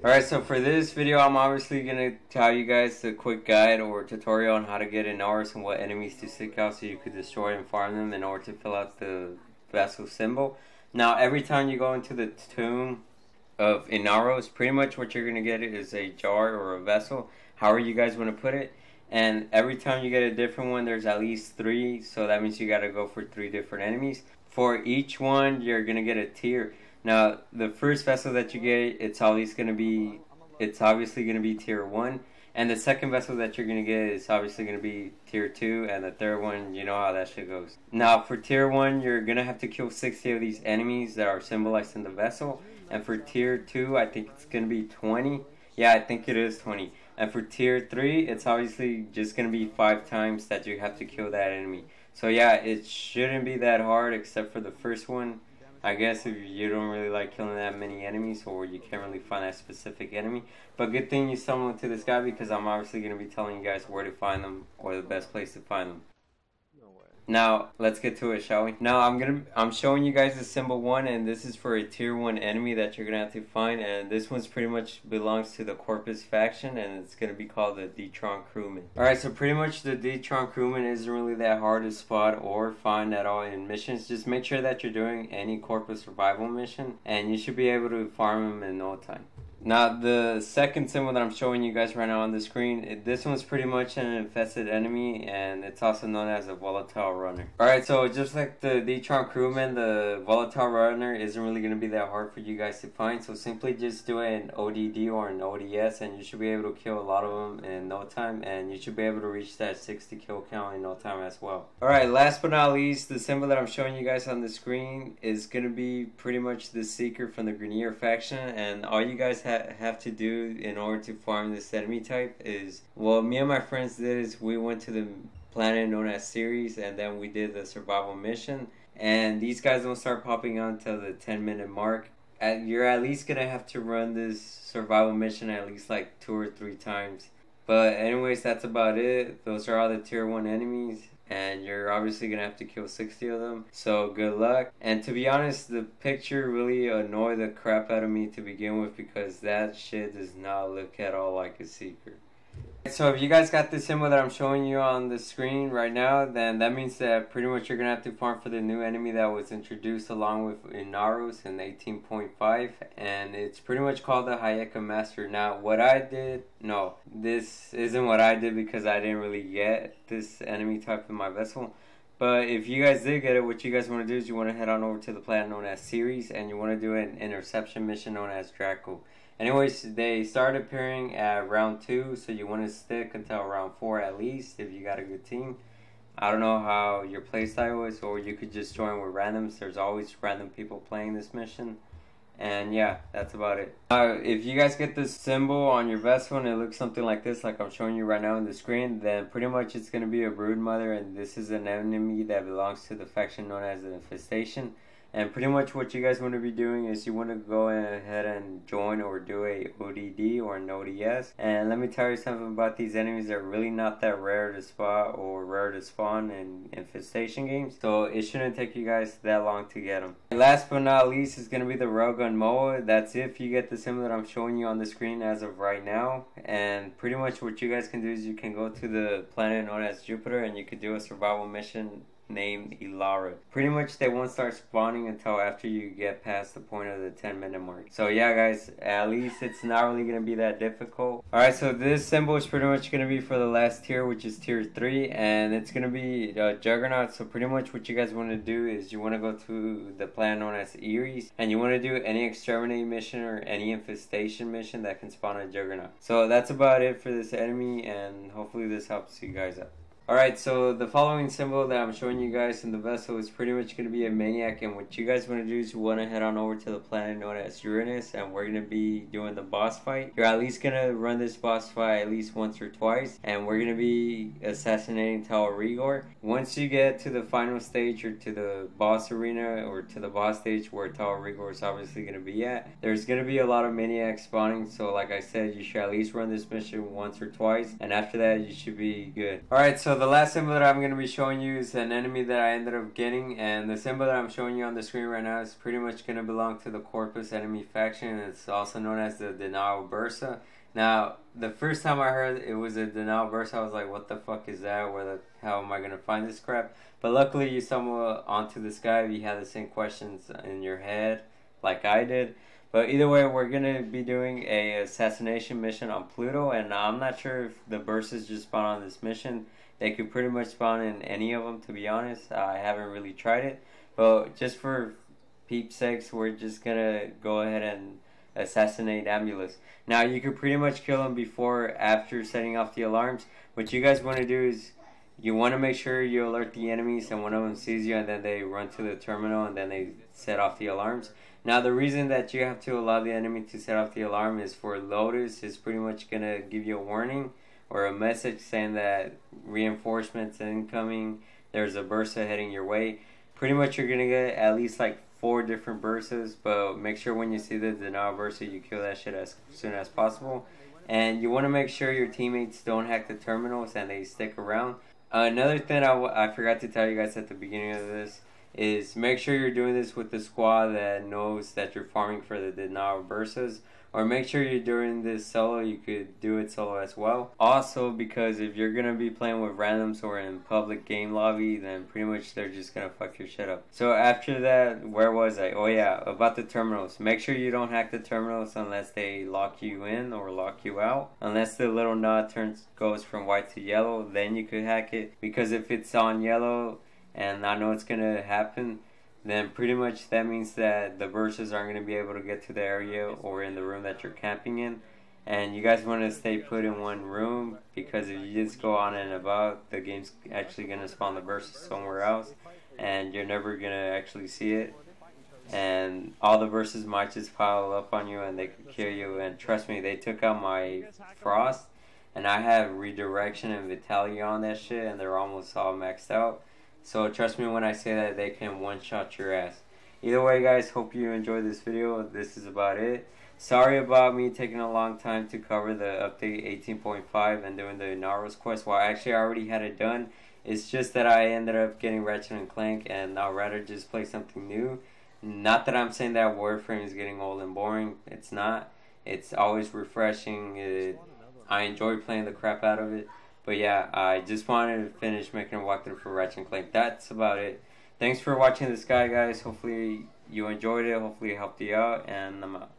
Alright, so for this video, I'm obviously going to tell you guys a quick guide or tutorial on how to get an Inaros and what enemies to seek out so you could destroy and farm them in order to fill out the vessel symbol. Now, every time you go into the tomb of Inaros, pretty much what you're going to get is a jar or a vessel, however you guys want to put it. And every time you get a different one, there's at least three, so that means you got to go for three different enemies. For each one, you're going to get a tier. Now, the first vessel that you get, it's always going to be, it's obviously going to be tier one, and the second vessel that you're going to get is obviously going to be tier two, and the third one, you know how that shit goes. Now, for tier one, you're going to have to kill 60 of these enemies that are symbolized in the vessel, and for tier two, I think it's going to be 20. Yeah, I think it is 20. And for tier 3, it's obviously just going to be 5 times that you have to kill that enemy. So yeah, it shouldn't be that hard except for the first one. I guess if you don't really like killing that many enemies or you can't really find that specific enemy. But good thing you stumbled to this guy because I'm obviously going to be telling you guys where to find them or the best place to find them. Now let's get to it, shall we? Now I'm gonna I'm showing you guys the symbol one, and this is for a tier one enemy that you're gonna have to find, and this one's pretty much belongs to the Corpus faction, and it's gonna be called the Detron Crewman. All right, so pretty much the Detron Crewman isn't really that hard to spot or find at all in missions. Just make sure that you're doing any Corpus survival mission, and you should be able to farm them in no time. Now, the second symbol that I'm showing you guys right now on the screen, it, this one's pretty much an infested enemy, and it's also known as a volatile runner. Alright, so just like the Detron crewman, the volatile runner isn't really going to be that hard for you guys to find, so simply just do an ODD or an ODS, and you should be able to kill a lot of them in no time, and you should be able to reach that 60 kill count in no time as well. Alright, last but not least, the symbol that I'm showing you guys on the screen is going to be pretty much the Seeker from the Grineer faction, and all you guys ha- have to do in order to farm this enemy type is well, me and my friends did is we went to the planet known as Ceres, and then we did the survival mission. And these guys don't start popping on until the 10 minute mark. You're at least gonna have to run this survival mission at least like two or three times. But anyways, that's about it. Those are all the tier one enemies and you're obviously gonna have to kill 60 of them. So good luck. And to be honest, the picture really annoyed the crap out of me to begin with because that shit does not look at all like a secret. So if you guys got the symbol that I'm showing you on the screen right now, then that means that pretty much you're going to have to farm for the new enemy that was introduced along with Inaros in 18.5. And it's pretty much called the Hyekka Master. Now, what I did, no, this isn't what I did because I didn't really get this enemy type in my vessel. But if you guys did get it, what you guys want to do is you want to head on over to the planet known as Ceres and you want to do an interception mission known as Draco. Anyways, they start appearing at round two, so you want to stick until round four at least if you got a good team. I don't know how your playstyle is, or you could just join with randoms. There's always random people playing this mission. And yeah, that's about it. Uh, if you guys get this symbol on your vessel and it looks something like this, like I'm showing you right now on the screen, then pretty much it's going to be a brood mother, and this is an enemy that belongs to the faction known as the Infestation. And pretty much what you guys want to be doing is you want to go ahead and join or do a ODD or an ODS. And let me tell you something about these enemies. They're really not that rare to spot or rare to spawn in infestation games. So it shouldn't take you guys that long to get them. Last but not least is going to be the Railgun Moa. That's if you get the symbol that I'm showing you on the screen as of right now. And pretty much what you guys can do is you can go to the planet known as Jupiter and you could do a survival mission named Elara. Pretty much they won't start spawning until after you get past the point of the 10 minute mark. So yeah guys, at least it's not really going to be that difficult. Alright, so this symbol is pretty much going to be for the last tier, which is tier 3, and it's going to be uh, Juggernaut. So pretty much what you guys want to do is you want to go to the planet known as Eris, and you want to do any exterminate mission or any infestation mission that can spawn a Juggernaut. So that's about it for this enemy, and hopefully this helps you guys out. Alright, so the following symbol that I'm showing you guys in the vessel is pretty much going to be a maniac and what you guys want to do is you want to head on over to the planet known as Uranus and we're going to be doing the boss fight. You're at least going to run this boss fight at least once or twice and we're going to be assassinating Tyl Regor. Once you get to the final stage or to the boss arena or to the boss stage where Tyl Regor is obviously going to be at, there's going to be a lot of maniacs spawning so like I said you should at least run this mission once or twice and after that you should be good. Alright, so the last symbol that I'm going to be showing you is an enemy that I ended up getting, and the symbol that I'm showing you on the screen right now is pretty much going to belong to the Corpus enemy faction. It's also known as the Denial Bursa. Now, the first time I heard it was a Denial Bursa, I was like, what the fuck is that? Where the hell am I going to find this crap? But luckily, you stumbled onto this guy you had the same questions in your head like I did. But either way, we're gonna be doing a assassination mission on Pluto, and I'm not sure if the bursts just spawn on this mission. They could pretty much spawn in any of them, to be honest. I haven't really tried it, but just for peep sakes, we're just gonna go ahead and assassinate Ambulas. Now, you could pretty much kill him before, after setting off the alarms. What you guys want to do is you want to make sure you alert the enemies and one of them sees you and then they run to the terminal and then they set off the alarms. Now, the reason that you have to allow the enemy to set off the alarm is for Lotus is pretty much going to give you a warning or a message saying that reinforcements incoming, there's a bursa heading your way. Pretty much you're to get at least like four different bursas, but make sure when you see the denial bursa, you kill that shit as soon as possible. And you want to make sure your teammates don't hack the terminals and they stick around. Another thing I, w- I forgot to tell you guys at the beginning of this is make sure you're doing this with the squad that knows that you're farming for the denial bursas or make sure you're doing this solo you could do it solo as well. Also because if you're gonna be playing with randoms or in public game lobby then pretty much they're just gonna fuck your shit up. So after that where was i? Oh yeah about the terminals. Make sure you don't hack the terminals unless they lock you in or lock you out. Unless the little nod turns goes from white to yellow then you could hack it. Because if it's on yellow and I know it's gonna happen, then pretty much that means that the bursas aren't gonna be able to get to the area or in the room that you're camping in. And you guys want to stay put in one room because if you just go on and about, the game's actually gonna spawn the bursas somewhere else, and you're never gonna actually see it. And all the verses might just pile up on you and they could kill you. And trust me, they took out my frost, and I have redirection and vitality on that shit, and they're almost all maxed out. So trust me when I say that they can one shot your ass. Either way guys, hope you enjoyed this video. This is about it. Sorry about me taking a long time to cover the update 18.5 and doing the Naros quest. Well, actually I already had it done. It's just that I ended up getting Ratchet and Clank and I'd rather just play something new. Not that I'm saying that Warframe is getting old and boring. It's not. It's always refreshing. It, I enjoy playing the crap out of it. But yeah, I just wanted to finish making a walkthrough for Ratchet and Clank. That's about it. Thanks for watching this guy, guys. Hopefully you enjoyed it. Hopefully it helped you out. And I'm out.